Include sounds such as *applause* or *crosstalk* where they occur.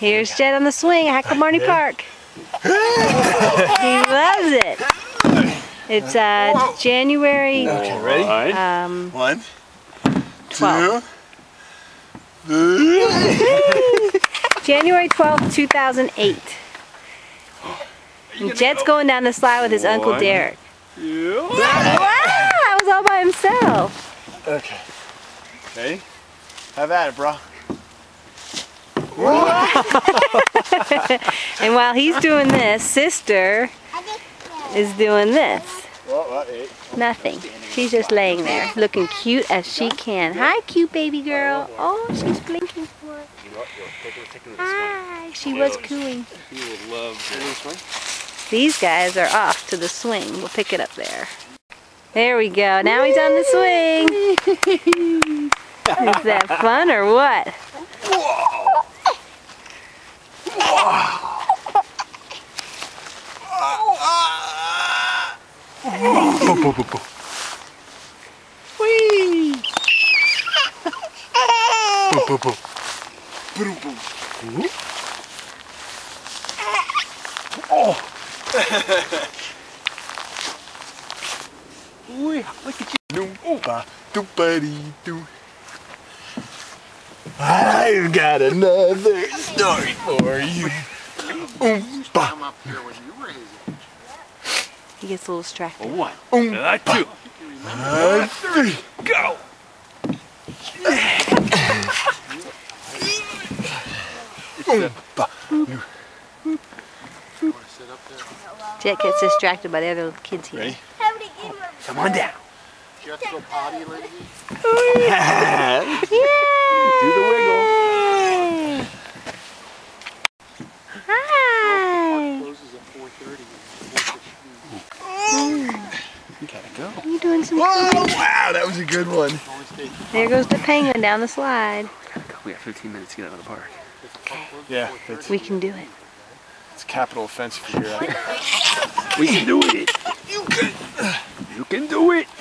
Here's Jet on the swing at Hacklebarney Park. he loves it. It's uh, January Okay, ready? Um, One, two, January 12th, 2008. And Jet's going down the slide with his Uncle Derek. Yeah. Wow, that was all by himself. Okay. Ready? Have at it, bro. *laughs* And while he's doing this, sister is doing this. Well, well, hey. Nothing. She's just laying there, looking cute as she can. Hi, cute baby girl. Oh, she's blinking for us. Hi. She was cooing. He will love this. These guys are off to the swing. We'll pick it up there. There we go. Now he's on the swing. *laughs* Is that fun or what? Whee! Boop, boop, boop. Boop, boop. Ooh, look at you. Doom, oopa, doopity doo. I've got another story for you. Oompa, He gets a little distracted. A one. Oom. A two. a three. Go. Oompa. Jet gets distracted by the other kids here. Ready? Come on down. *laughs* Yeah. Do the wiggle. Yay! Hi. You gotta go. Are You doing some? Whoa, wow, that was a good one. There goes the penguin down the slide. We got 15 minutes to get out of the park. Okay. Yeah, it's, We can do it. it's capital offense if you hear that. *laughs* We can do it. You can. You can do it. Whoa.